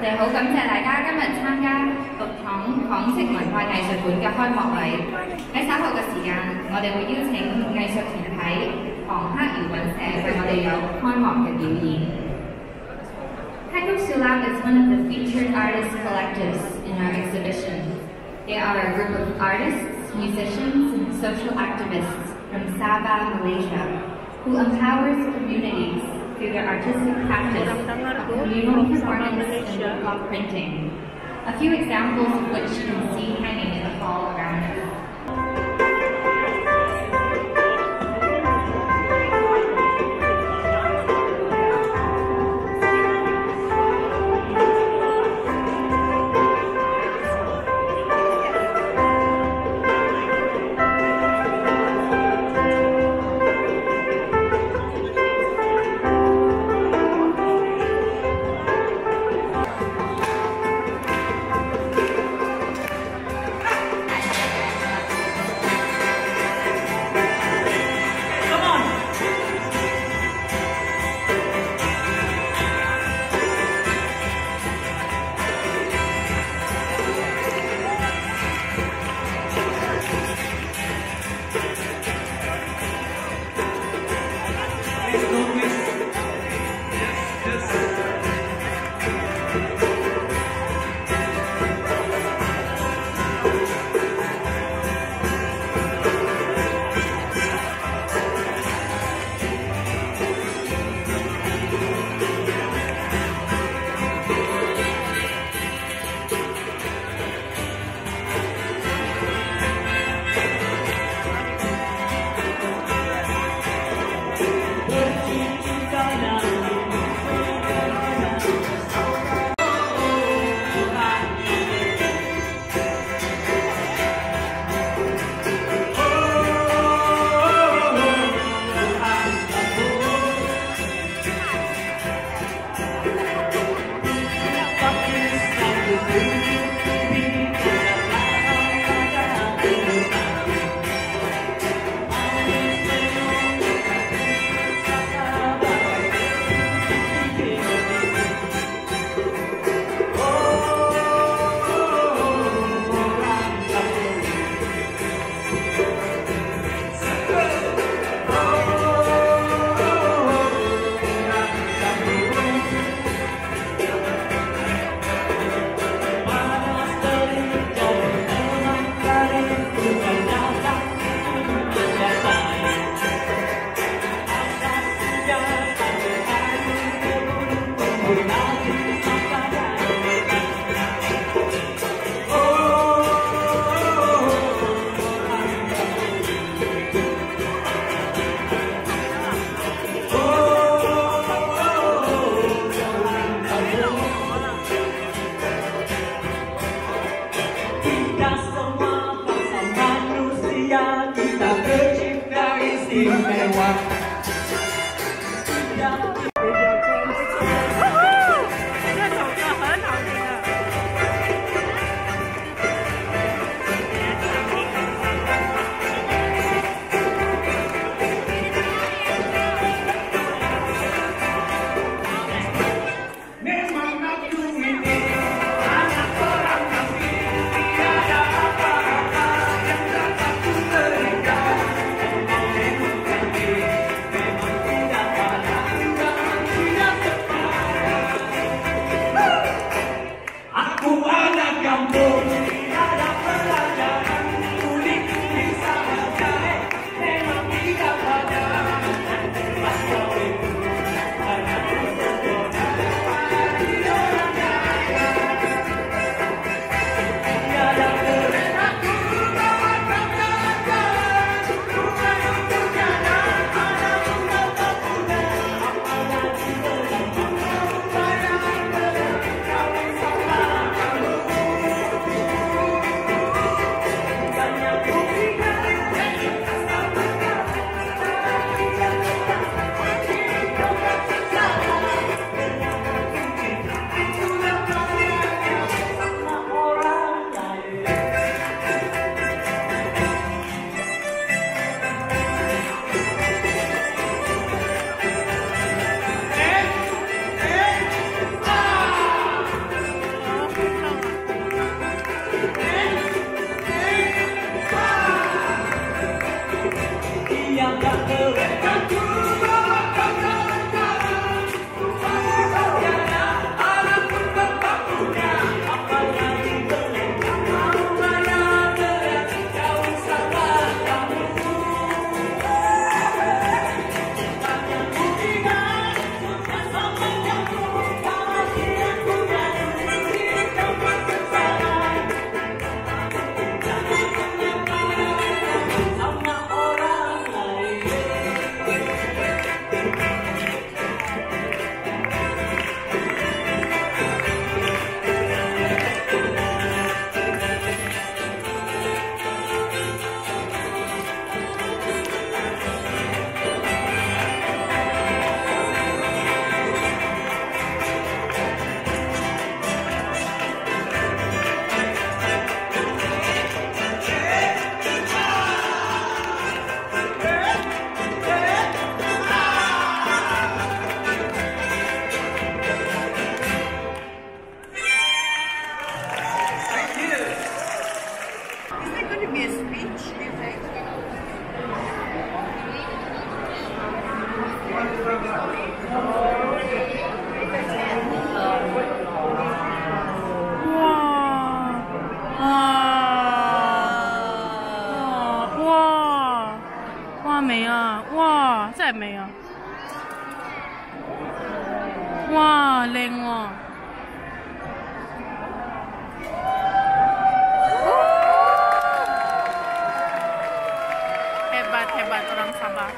我哋好感謝大家今日參加六廠港式文化藝術館嘅開幕禮。喺稍後嘅時間，我哋會邀請藝術團體航刻搖滾社為我哋有開幕嘅表演。Pangrok Sulap is one of the featured artist collectives in our exhibition. They are a group of artists, musicians, and social activists from Sabah, Malaysia, who empowers communities through their artistic practice communal performance and block printing. A few examples of which you can see 哇哇哇哇，完美啊！哇，真系美啊！哇，靚喎！hebat orang Sabah.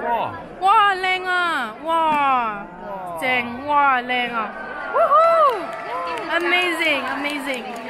Wow. Wow, leng ah. À. Wow. Wow. Jeng, wow, leng ah. À. Woohoo! Amazing, amazing.